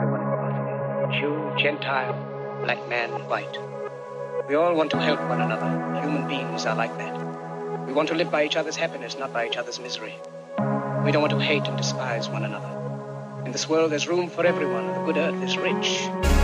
everyone Jew, Gentile, black man, white. We all want to help one another. Human beings are like that. We want to live by each other's happiness, not by each other's misery. We don't want to hate and despise one another. In this world, there's room for everyone. The good earth is rich.